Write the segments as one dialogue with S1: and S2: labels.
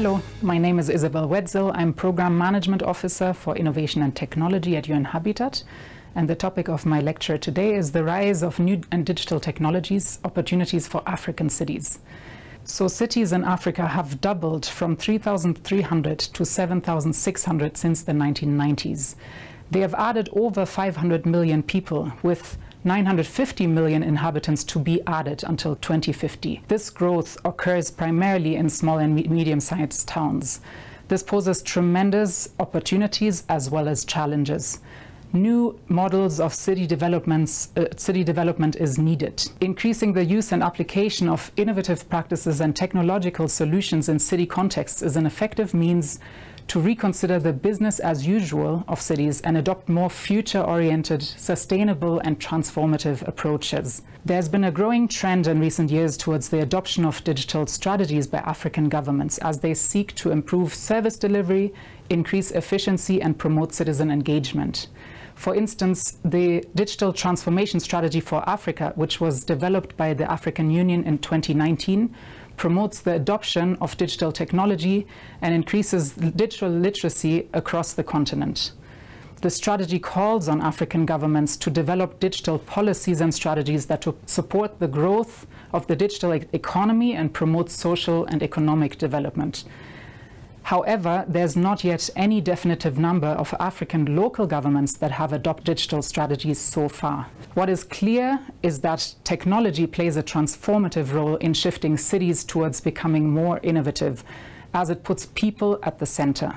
S1: Hello, my name is Isabel Wetzel. I'm Program Management Officer for Innovation and Technology at UN Habitat. And the topic of my lecture today is the rise of new and digital technologies, opportunities for African cities. So cities in Africa have doubled from 3,300 to 7,600 since the 1990s. They have added over 500 million people with 950 million inhabitants to be added until 2050. This growth occurs primarily in small and medium-sized towns. This poses tremendous opportunities as well as challenges. New models of city developments, uh, city development is needed. Increasing the use and application of innovative practices and technological solutions in city contexts is an effective means to reconsider the business as usual of cities and adopt more future-oriented, sustainable and transformative approaches. There's been a growing trend in recent years towards the adoption of digital strategies by African governments as they seek to improve service delivery, increase efficiency and promote citizen engagement. For instance, the Digital Transformation Strategy for Africa, which was developed by the African Union in 2019, promotes the adoption of digital technology and increases digital literacy across the continent. The strategy calls on African governments to develop digital policies and strategies that support the growth of the digital economy and promote social and economic development. However, there's not yet any definitive number of African local governments that have adopted digital strategies so far. What is clear is that technology plays a transformative role in shifting cities towards becoming more innovative, as it puts people at the center.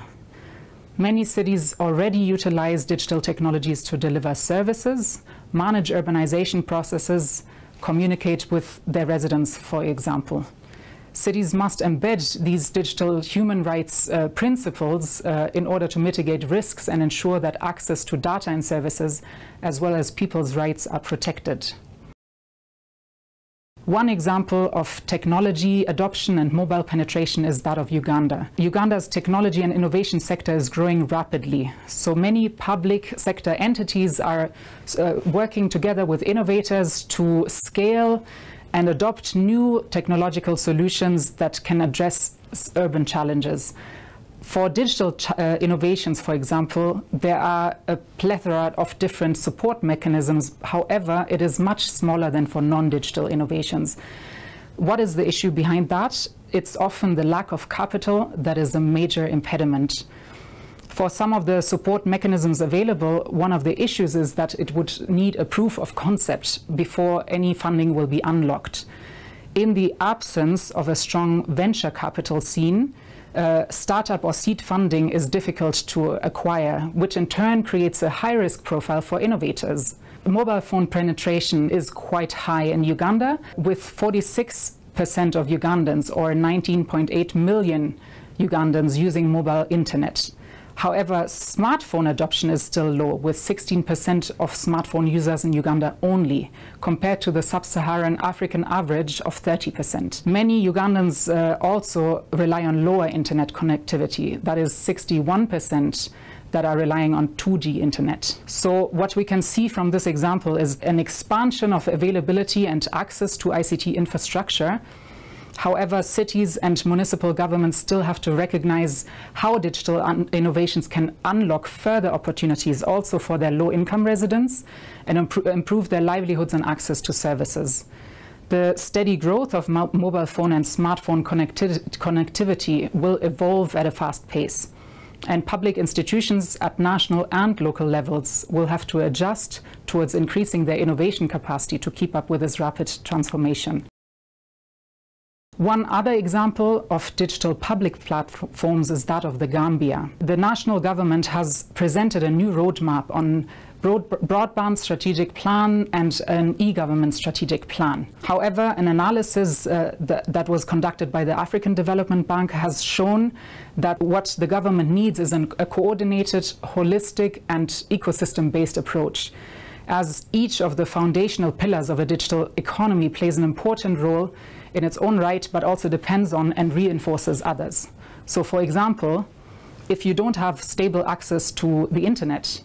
S1: Many cities already utilize digital technologies to deliver services, manage urbanization processes, communicate with their residents, for example cities must embed these digital human rights uh, principles uh, in order to mitigate risks and ensure that access to data and services, as well as people's rights, are protected. One example of technology adoption and mobile penetration is that of Uganda. Uganda's technology and innovation sector is growing rapidly. So many public sector entities are uh, working together with innovators to scale and adopt new technological solutions that can address urban challenges. For digital ch uh, innovations, for example, there are a plethora of different support mechanisms. However, it is much smaller than for non-digital innovations. What is the issue behind that? It's often the lack of capital that is a major impediment. For some of the support mechanisms available, one of the issues is that it would need a proof of concept before any funding will be unlocked. In the absence of a strong venture capital scene, uh, startup or seed funding is difficult to acquire, which in turn creates a high risk profile for innovators. Mobile phone penetration is quite high in Uganda, with 46 percent of Ugandans, or 19.8 million Ugandans, using mobile internet. However, smartphone adoption is still low, with 16% of smartphone users in Uganda only, compared to the sub-Saharan African average of 30%. Many Ugandans uh, also rely on lower internet connectivity, that is 61% that are relying on 2G internet. So what we can see from this example is an expansion of availability and access to ICT infrastructure However, cities and municipal governments still have to recognize how digital innovations can unlock further opportunities also for their low-income residents and improve their livelihoods and access to services. The steady growth of mo mobile phone and smartphone connecti connectivity will evolve at a fast pace. And public institutions at national and local levels will have to adjust towards increasing their innovation capacity to keep up with this rapid transformation. One other example of digital public platforms is that of the Gambia. The national government has presented a new roadmap on broad, broadband strategic plan and an e-government strategic plan. However, an analysis uh, that, was conducted by the African Development Bank has shown that what the government needs is an, a coordinated, holistic and ecosystem-based approach as each of the foundational pillars of a digital economy plays an important role in its own right, but also depends on and reinforces others. So for example, if you don't have stable access to the internet,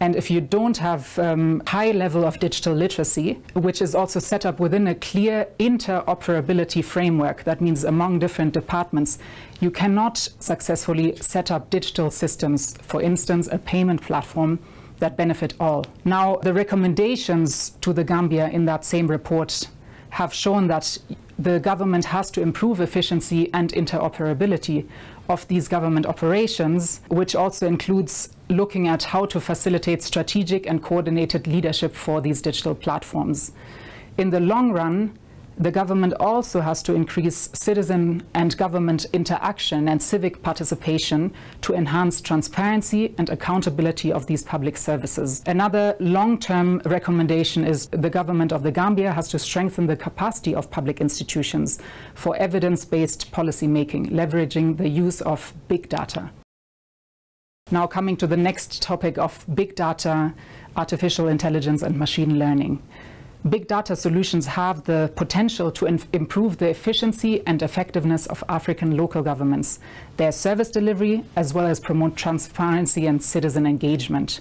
S1: And if you don't have um, high level of digital literacy, which is also set up within a clear interoperability framework, that means among different departments, you cannot successfully set up digital systems, for instance, a payment platform that benefit all. Now, the recommendations to the Gambia in that same report have shown that the government has to improve efficiency and interoperability of these government operations, which also includes looking at how to facilitate strategic and coordinated leadership for these digital platforms. In the long run, the government also has to increase citizen and government interaction and civic participation to enhance transparency and accountability of these public services. Another long-term recommendation is the government of the Gambia has to strengthen the capacity of public institutions for evidence-based policy making, leveraging the use of big data. Now coming to the next topic of big data, artificial intelligence and machine learning big data solutions have the potential to improve the efficiency and effectiveness of African local governments, their service delivery, as well as promote transparency and citizen engagement.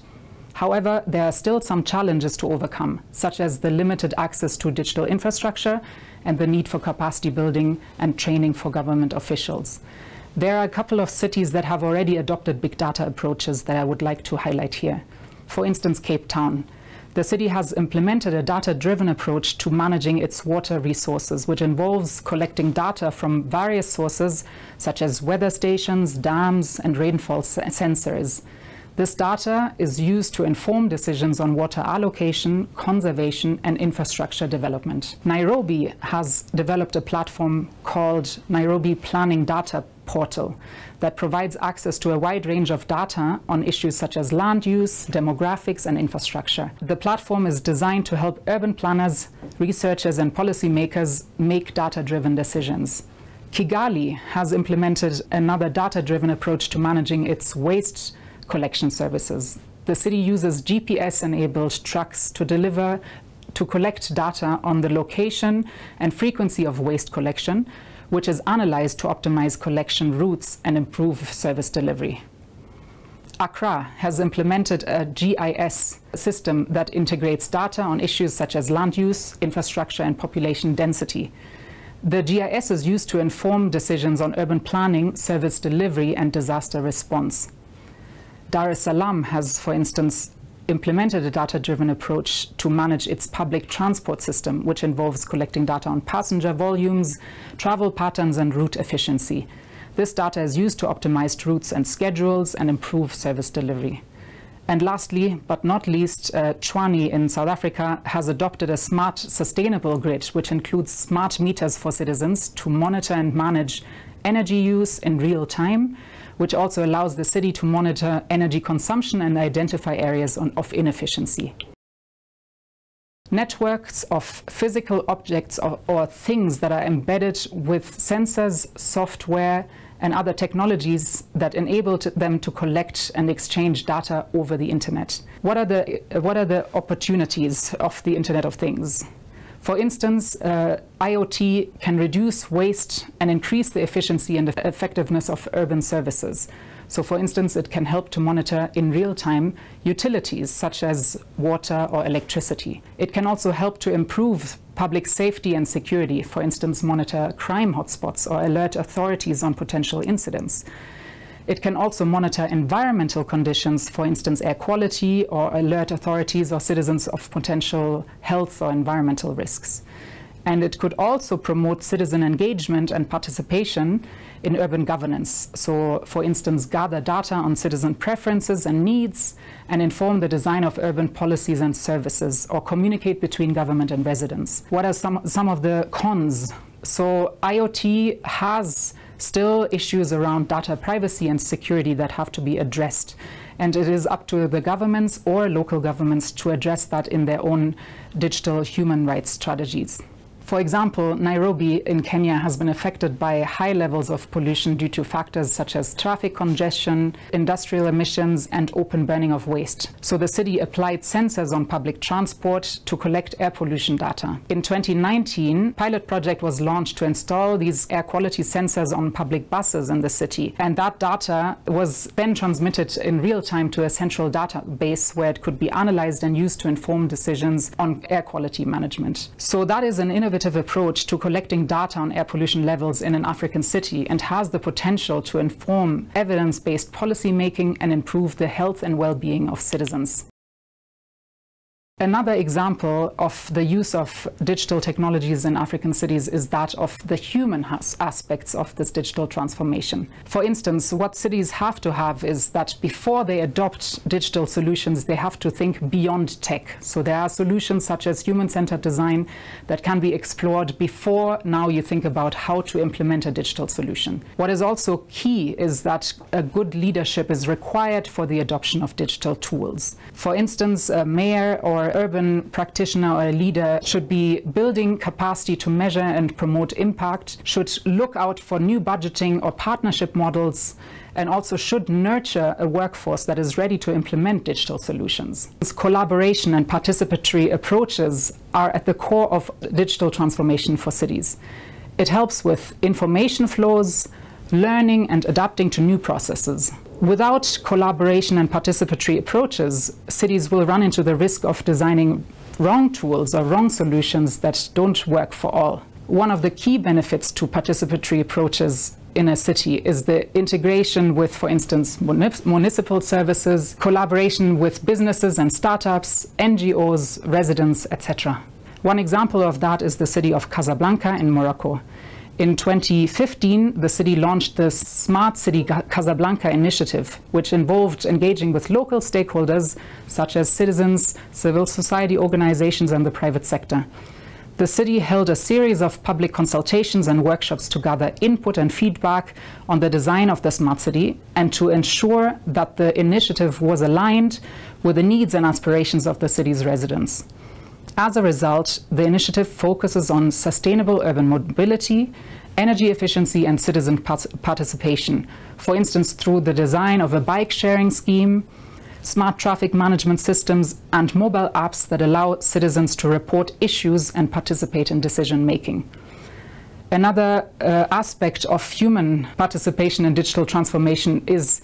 S1: However, there are still some challenges to overcome, such as the limited access to digital infrastructure and the need for capacity building and training for government officials. There are a couple of cities that have already adopted big data approaches that I would like to highlight here. For instance, Cape Town the city has implemented a data-driven approach to managing its water resources, which involves collecting data from various sources, such as weather stations, dams, and rainfall sensors. This data is used to inform decisions on water allocation, conservation, and infrastructure development. Nairobi has developed a platform called Nairobi Planning Data Portal that provides access to a wide range of data on issues such as land use, demographics, and infrastructure. The platform is designed to help urban planners, researchers, and policymakers make data-driven decisions. Kigali has implemented another data-driven approach to managing its waste collection services. The city uses GPS-enabled trucks to deliver to collect data on the location and frequency of waste collection, which is analyzed to optimize collection routes and improve service delivery. Accra has implemented a GIS system that integrates data on issues such as land use, infrastructure, and population density. The GIS is used to inform decisions on urban planning, service delivery, and disaster response. Dar es Salaam has, for instance, implemented a data-driven approach to manage its public transport system, which involves collecting data on passenger volumes, travel patterns, and route efficiency. This data is used to optimize routes and schedules and improve service delivery. And lastly, but not least, uh, Tshwane in South Africa has adopted a smart sustainable grid, which includes smart meters for citizens to monitor and manage energy use in real time, which also allows the city to monitor energy consumption and identify areas on, of inefficiency. Networks of physical objects or, or things that are embedded with sensors, software, and other technologies that enable them to collect and exchange data over the internet. What are the, what are the opportunities of the Internet of Things? For instance, uh, IoT can reduce waste and increase the efficiency and effectiveness of urban services. So for instance, it can help to monitor in real time utilities such as water or electricity. It can also help to improve public safety and security, for instance, monitor crime hotspots or alert authorities on potential incidents. It can also monitor environmental conditions, for instance, air quality, or alert authorities or citizens of potential health or environmental risks. And it could also promote citizen engagement and participation in urban governance. So, for instance, gather data on citizen preferences and needs and inform the design of urban policies and services or communicate between government and residents. What are some, some of the cons? So, IoT has still issues around data privacy and security that have to be addressed. And it is up to the governments or local governments to address that in their own digital human rights strategies. For example, Nairobi in Kenya has been affected by high levels of pollution due to factors such as traffic congestion, industrial emissions, and open burning of waste. So the city applied sensors on public transport to collect air pollution data. In 2019, pilot project was launched to install these air quality sensors on public buses in the city, and that data was then transmitted in real time to a central database where it could be analyzed and used to inform decisions on air quality management. So that is an innovative innovative approach to collecting data on air pollution levels in an African city and has the potential to inform evidence-based policy making and improve the health and well-being of citizens. Another example of the use of digital technologies in African cities is that of the human aspects of this digital transformation. For instance, what cities have to have is that before they adopt digital solutions, they have to think beyond tech. So there are solutions such as human-centered design that can be explored before now you think about how to implement a digital solution. What is also key is that a good leadership is required for the adoption of digital tools. For instance, a mayor or or urban practitioner or a leader should be building capacity to measure and promote impact, should look out for new budgeting or partnership models, and also should nurture a workforce that is ready to implement digital solutions. Collaboration and participatory approaches are at the core of digital transformation for cities. It helps with information flows, learning and adapting to new processes. Without collaboration and participatory approaches, cities will run into the risk of designing wrong tools or wrong solutions that don't work for all. One of the key benefits to participatory approaches in a city is the integration with, for instance, municipal services, collaboration with businesses and startups, NGOs, residents, etc. One example of that is the city of Casablanca in Morocco. In 2015, the city launched the Smart City Casablanca initiative, which involved engaging with local stakeholders such as citizens, civil society organizations, and the private sector. The city held a series of public consultations and workshops to gather input and feedback on the design of the smart city and to ensure that the initiative was aligned with the needs and aspirations of the city's residents. As a result, the initiative focuses on sustainable urban mobility, energy efficiency and citizen participation, for instance through the design of a bike sharing scheme, smart traffic management systems and mobile apps that allow citizens to report issues and participate in decision making. Another uh, aspect of human participation in digital transformation is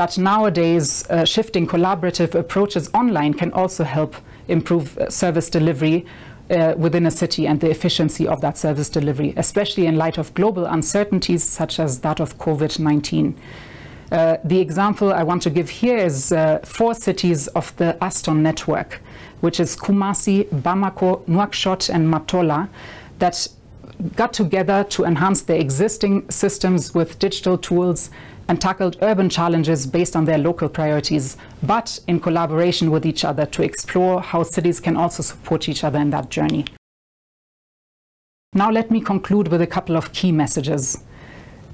S1: that nowadays uh, shifting collaborative approaches online can also help improve uh, service delivery uh, within a city and the efficiency of that service delivery, especially in light of global uncertainties such as that of COVID-19. Uh, the example I want to give here is uh, four cities of the ASToN network, which is Kumasi, Bamako, Nouakchott, and Matola, that got together to enhance their existing systems with digital tools and tackled urban challenges based on their local priorities, but in collaboration with each other to explore how cities can also support each other in that journey. Now let me conclude with a couple of key messages.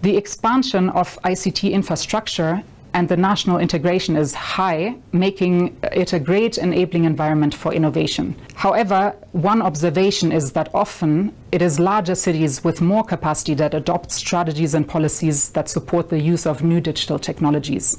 S1: The expansion of ICT infrastructure and the national integration is high, making it a great enabling environment for innovation. However, one observation is that often it is larger cities with more capacity that adopt strategies and policies that support the use of new digital technologies.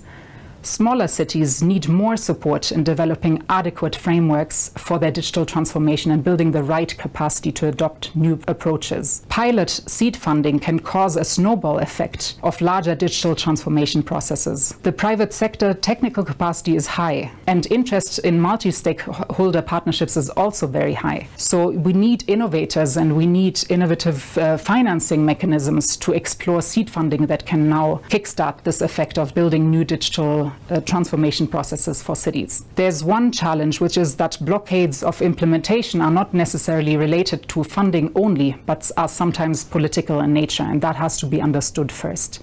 S1: Smaller cities need more support in developing adequate frameworks for their digital transformation and building the right capacity to adopt new approaches. Pilot seed funding can cause a snowball effect of larger digital transformation processes. The private sector technical capacity is high, and interest in multi-stakeholder partnerships is also very high. So we need innovators and we need innovative uh, financing mechanisms to explore seed funding that can now kickstart this effect of building new digital uh, transformation processes for cities. There's one challenge, which is that blockades of implementation are not necessarily related to funding only, but are sometimes political in nature, and that has to be understood first.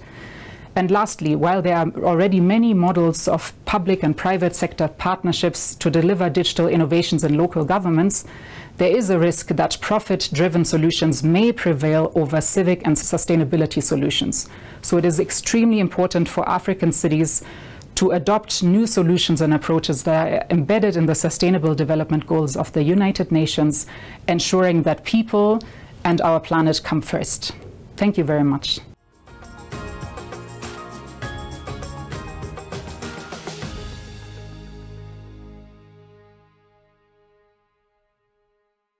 S1: And lastly, while there are already many models of public and private sector partnerships to deliver digital innovations in local governments, there is a risk that profit-driven solutions may prevail over civic and sustainability solutions. So it is extremely important for African cities to adopt new solutions and approaches that are embedded in the Sustainable Development Goals of the United Nations, ensuring that people and our planet come first. Thank you very much.